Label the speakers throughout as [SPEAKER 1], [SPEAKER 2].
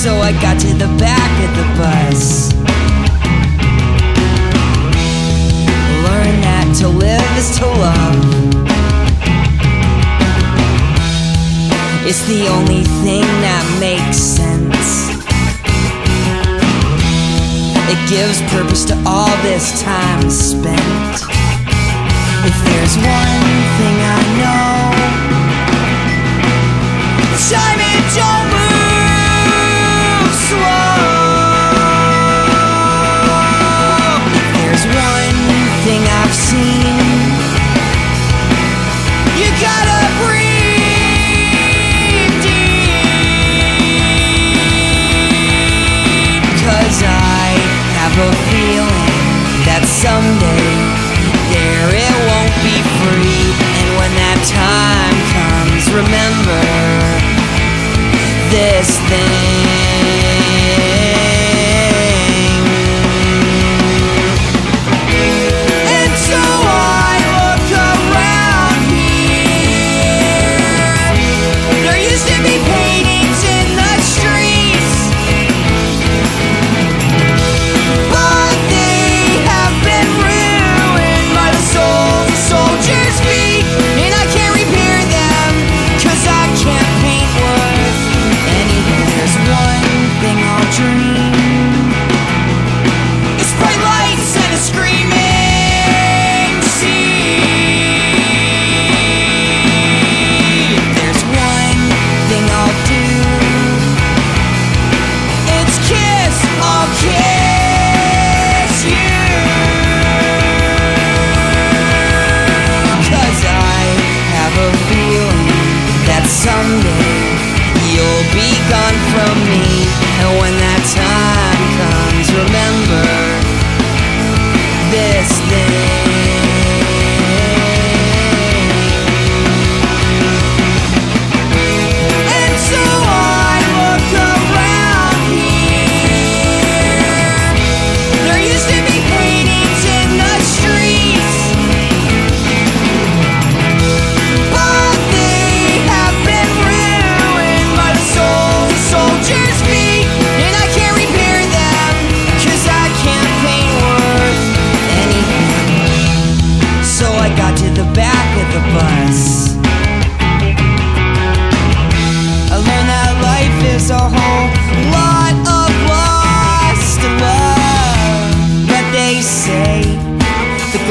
[SPEAKER 1] so I got to the back of the bus. Learn that to live is to love. It's the only thing that makes sense. It gives purpose to all this time spent. If there's one thing I know, someday there it won't be free. And when that time comes, remember this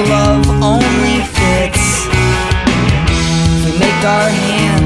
[SPEAKER 1] the love only fits. We make our hands.